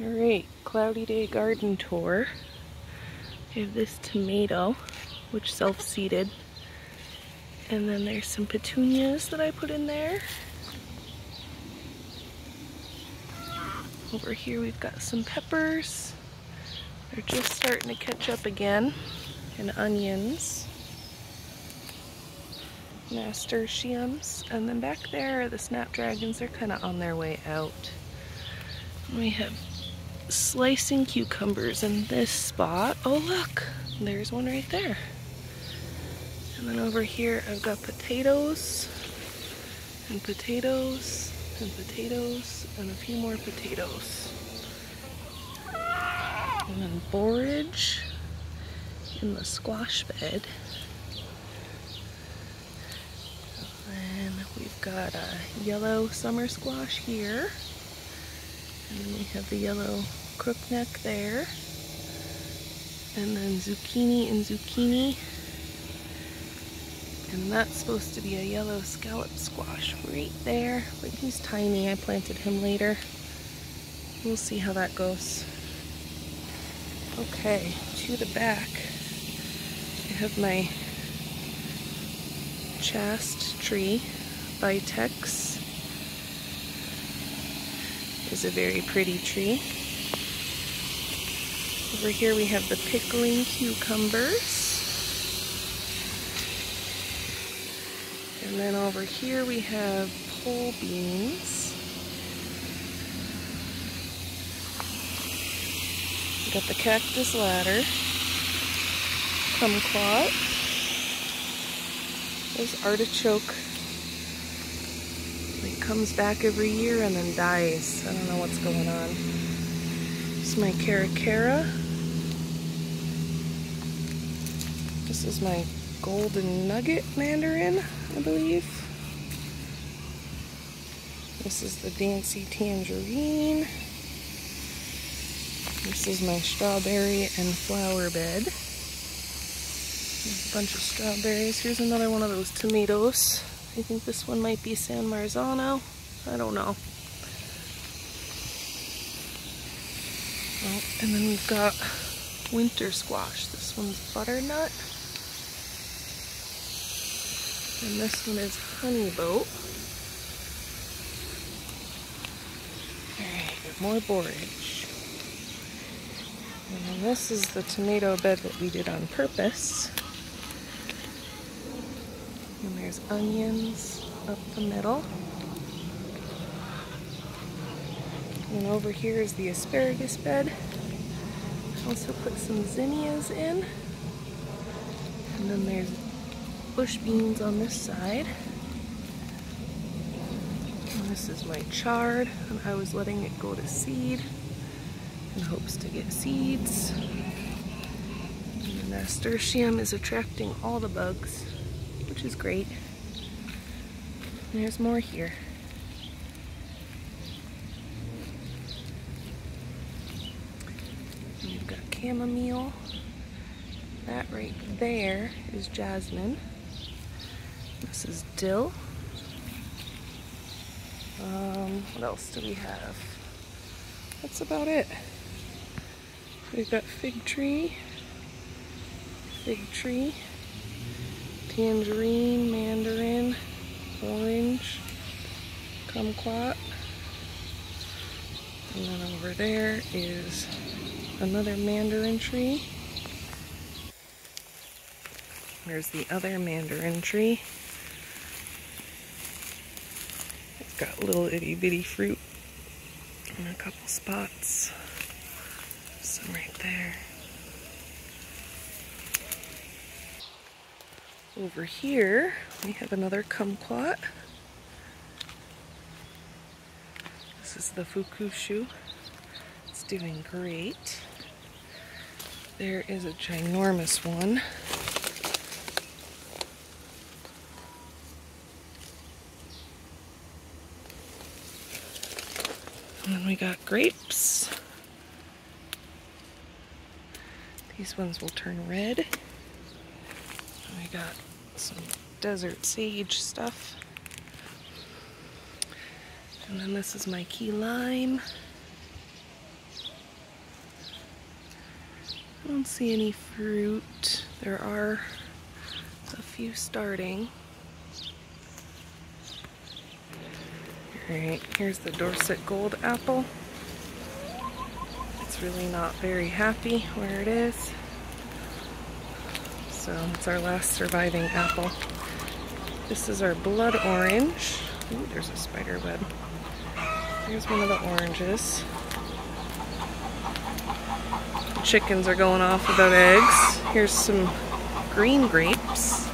Alright, cloudy day garden tour. I have this tomato, which self-seeded. And then there's some petunias that I put in there. Over here we've got some peppers. They're just starting to catch up again. And onions. Nasturtiums. And then back there, the snapdragons are kind of on their way out. We have slicing cucumbers in this spot. Oh look, there's one right there. And then over here I've got potatoes and potatoes and potatoes and a few more potatoes. And then borage in the squash bed. And we've got a yellow summer squash here. And we have the yellow crookneck there. And then zucchini and zucchini. And that's supposed to be a yellow scallop squash right there. But he's tiny. I planted him later. We'll see how that goes. Okay, to the back. I have my chaste tree Vitex is a very pretty tree. Over here we have the pickling cucumbers. And then over here we have pole beans. We got the cactus ladder. Kumquat. There's artichoke comes back every year and then dies. I don't know what's going on. This is my Cara Cara. This is my golden nugget mandarin, I believe. This is the Dancy Tangerine. This is my strawberry and flower bed. There's a bunch of strawberries. Here's another one of those tomatoes. I think this one might be San Marzano. I don't know. Oh, and then we've got winter squash. This one's butternut. And this one is honey boat. Alright, more borage. And then this is the tomato bed that we did on purpose. There's onions up the middle. And over here is the asparagus bed. I also put some zinnias in. And then there's bush beans on this side. And this is my chard. And I was letting it go to seed in hopes to get seeds. And the nasturtium is attracting all the bugs which is great. There's more here. We've got chamomile. That right there is jasmine. This is dill. Um, what else do we have? That's about it. We've got fig tree, fig tree, tangerine, mandarin, orange, kumquat. And then over there is another mandarin tree. There's the other mandarin tree. It's got little itty bitty fruit in a couple spots. Some right there. Over here, we have another kumquat. This is the fukushu. It's doing great. There is a ginormous one. And then we got grapes. These ones will turn red. We got some desert sage stuff. And then this is my key lime. I don't see any fruit. There are a few starting. Alright, here's the Dorsett Gold apple. It's really not very happy where it is. So it's our last surviving apple. This is our blood orange. Ooh, there's a spider web. Here's one of the oranges. Chickens are going off without eggs. Here's some green grapes.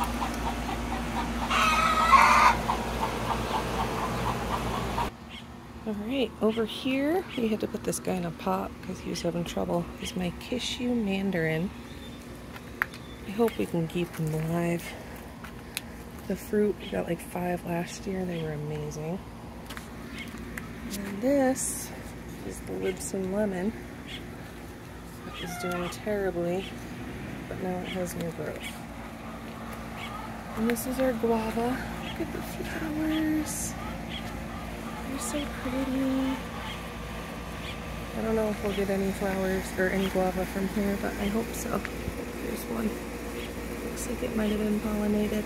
Alright, over here, we had to put this guy in a pot because he was having trouble. He's my Kishu Mandarin. I hope we can keep them alive. The fruit, we got like five last year. They were amazing. And this is the Lisbon Lemon. Which is doing terribly, but now it has new growth. And this is our guava. Look at the flowers. They're so pretty. I don't know if we'll get any flowers or any guava from here, but I hope so. There's one. Looks like it might have been pollinated.